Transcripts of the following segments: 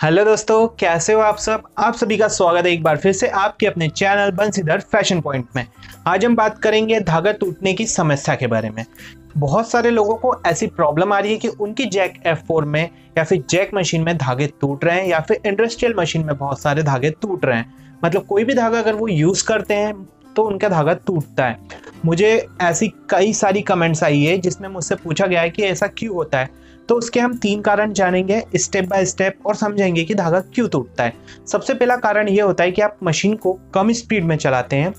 Hello दोस्तों, कैसे हो आप सब? आप सभी का स्वागत है एक बार फिर से आपके अपने चैनल बंसीधर फ़ैशन पॉइंट में। आज हम बात करेंगे धागा टूटने की समस्या के बारे में। बहुत सारे लोगों को ऐसी प्रॉब्लम आ रही है कि उनकी जैक F4 में या फिर जैक मशीन में धागे टूट रहे हैं या फिर इंडस्ट्रियल मशीन में बहुत सारे धागे टूट रहे हैं। मतलब कोई भी धागा अगर वो यूज़ करते हैं तो उनका धागा टूटता है। मुझे ऐसी कई सारी कमेंट्स आई है जिसमें मुझसे पूछा गया है कि ऐसा क्यों होता है। तो उसके हम तीन कारण जानेंगे स्टेप बाय स्टेप और समझेंगे कि धागा क्यों टूटता है। सबसे पहला कारण ये होता है कि आप मशीन को कम स्पीड में चलाते हैं।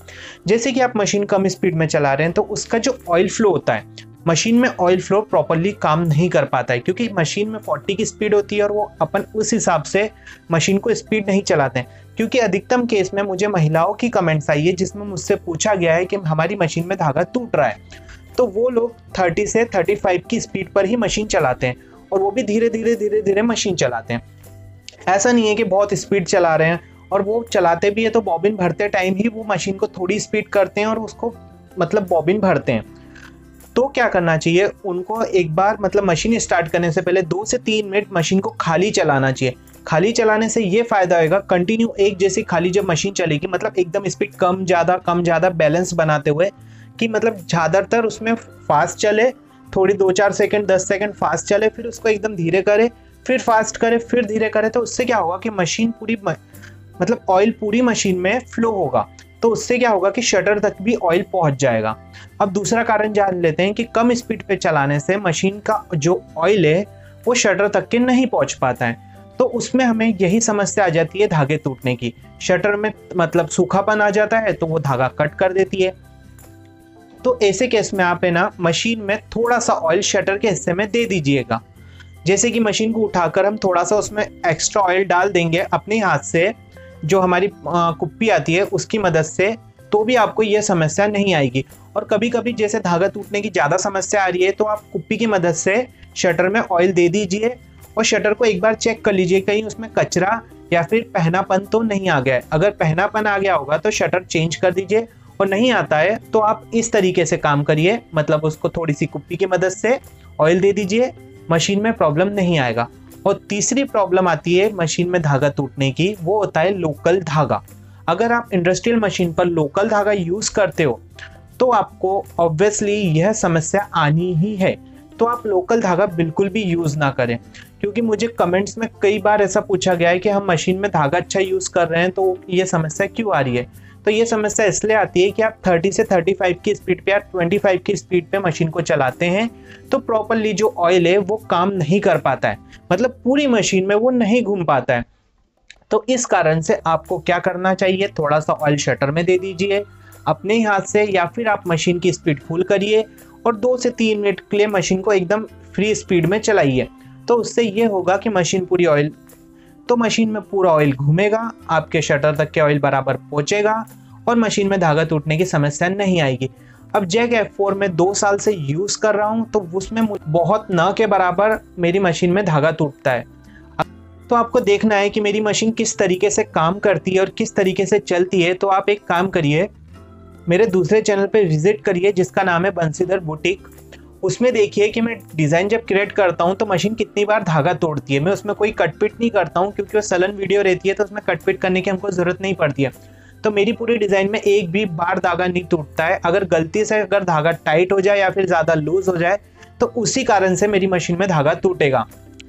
जैसे कि आप मशीन कम स्पीड में चला रहे हैं तो उसका जो ऑयल फ्लो होता है मशीन में ऑयल फ्लो प्रॉपरली काम नहीं कर पाता है, क्योंकि मशीन में 40 की स्पीड होती है और वो अपन उस हिसाब से मशीन को स्पीड नहीं चलाते हैं। क्योंकि अधिकतम केस में मुझे महिलाओं की कमेंट्स आई है, जिसमें मुझसे पूछा गया है कि हमारी मशीन में धागा टूट रहा है। तो वो लोग 30 से 35 की स्पीड पर ही मशीन चलाते हैं और वो भी धीरे धीरे धीरे धीरे मशीन चलाते हैं। ऐसा नहीं है कि बहुत स्पीड चला रहे हैं और वो चलाते भी है तो बॉबिन भरते टाइम ही वो मशीन को थोड़ी स्पीड करते हैं और उसको मतलब बॉबिन भरते हैं। तो क्या करना चाहिए? उनको एक बार मतलब मशीन स्टार्ट करने से पहले दो से तीन मिनट मशीन को खाली चलाना चाहिए। खाली चलाने से ये फ़ायदा होगा कंटिन्यू एक जैसी खाली जब मशीन चलेगी मतलब एकदम स्पीड कम ज़्यादा कम ज़्यादा बैलेंस बनाते हुए कि मतलब ज़्यादातर उसमें फास्ट चले, थोड़ी दो चार सेकंड दस सेकंड फास्ट चले, फिर उसको एकदम धीरे करे, फिर फास्ट करे, फिर धीरे करे तो उससे क्या होगा कि मशीन पूरी मतलब ऑयल पूरी मशीन में फ्लो होगा। तो उससे क्या होगा कि शटर तक भी ऑयल पहुँच जाएगा। अब दूसरा कारण जान लेते हैं कि कम स्पीड पे चलाने से मशीन का जो ऑयल है, वो शटर तक के नहीं पहुँच पाता है। तो उसमें हमें यही समस्या आ जाती है धागे टूटने की। शटर में मतलब सूखापन आ जाता है तो वो धागा कट कर देती है। तो ऐसे केस में आप है ना मशीन में थोड़ा सा ऑयल शटर के हिस्से में दे दीजिएगा। जैसे कि मशीन को उठाकर हम थोड़ा सा उसमें एक्स्ट्रा ऑयल डाल देंगे अपने हाथ से, जो हमारी कुप्पी आती है, उसकी मदद से तो भी आपको यह समस्या नहीं आएगी। और कभी कभी जैसे धागा टूटने की ज़्यादा समस्या आ रही है तो आप कुप्पी की मदद से शटर में ऑयल दे दीजिए और शटर को एक बार चेक कर लीजिए, कहीं उसमें कचरा या फिर पहनापन तो नहीं आ गया है। अगर पहनापन आ गया होगा तो शटर चेंज कर दीजिए और नहीं आता है तो आप इस तरीके से काम करिए। मतलब उसको थोड़ी सी कुप्पी की मदद से ऑयल दे दीजिए मशीन में प्रॉब्लम नहीं आएगा। और तीसरी प्रॉब्लम आती है मशीन में धागा टूटने की, वो होता है लोकल धागा। अगर आप इंडस्ट्रियल मशीन पर लोकल धागा यूज़ करते हो तो आपको ऑब्वियसली यह समस्या आनी ही है। तो आप लोकल धागा बिल्कुल भी यूज़ ना करें। क्योंकि मुझे कमेंट्स में कई बार ऐसा पूछा गया है कि हम मशीन में धागा अच्छा यूज़ कर रहे हैं तो ये समस्या क्यों आ रही है? तो ये समस्या इसलिए आती है कि आप 30 से 35 की स्पीड पे या 25 की स्पीड पे मशीन को चलाते हैं तो प्रॉपरली जो ऑयल है वो काम नहीं कर पाता है। मतलब पूरी मशीन में वो नहीं घूम पाता है। तो इस कारण से आपको क्या करना चाहिए? थोड़ा सा ऑयल शटर में दे दीजिए, अपने ही हाथ से या फिर आप मशीन की स्पीड फुल करिए और दो से तीन मिनट के लिए मशीन को एकदम फ्री स्पीड में चलाइए। तो उससे ये होगा कि मशीन पूरी ऑयल तो मशीन में पूरा ऑयल घूमेगा, आपके शटर तक के ऑयल बराबर पहुंचेगा और मशीन में धागा टूटने की समस्या नहीं आएगी। अब जैक एफ़ फोर में दो साल से यूज़ कर रहा हूँ तो उसमें बहुत न के बराबर मेरी मशीन में धागा टूटता है। तो आपको देखना है कि मेरी मशीन किस तरीके से काम करती है और किस तरीके से चलती है। तो आप एक काम करिए, मेरे दूसरे चैनल पर विज़िट करिए, जिसका नाम है बंसीधर बुटीक उसमें देखिए कि मैं डिज़ाइन जब क्रिएट करता हूँ तो मशीन कितनी बार धागा तोड़ती है। मैं उसमें कोई कटपिट नहीं करता हूँ, क्योंकि वो सलन वीडियो रहती है तो उसमें कटपिट करने की हमको ज़रूरत नहीं पड़ती है। तो मेरी पूरी डिज़ाइन में एक भी बार धागा नहीं टूटता है। अगर गलती से अगर धागा टाइट हो जाए या फिर ज़्यादा लूज हो जाए तो उसी कारण से मेरी मशीन में धागा टूटेगा।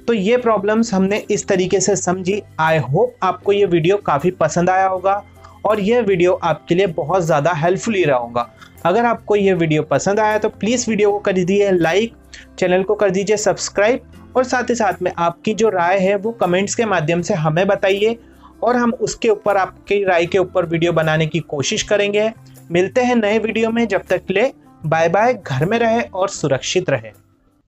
तो ये प्रॉब्लम्स हमने इस तरीके से समझी। आई होप आपको ये वीडियो काफ़ी पसंद आया होगा और यह वीडियो आपके लिए बहुत ज़्यादा हेल्पफुल ही रहा होगा। अगर आपको ये वीडियो पसंद आया तो प्लीज़ वीडियो को कर दीजिए लाइक, चैनल को कर दीजिए सब्सक्राइब, और साथ ही साथ में आपकी जो राय है वो कमेंट्स के माध्यम से हमें बताइए, और हम उसके ऊपर, आपकी राय के ऊपर वीडियो बनाने की कोशिश करेंगे। मिलते हैं नए वीडियो में, जब तक ले, बाय बाय, घर में रहे और सुरक्षित रहे।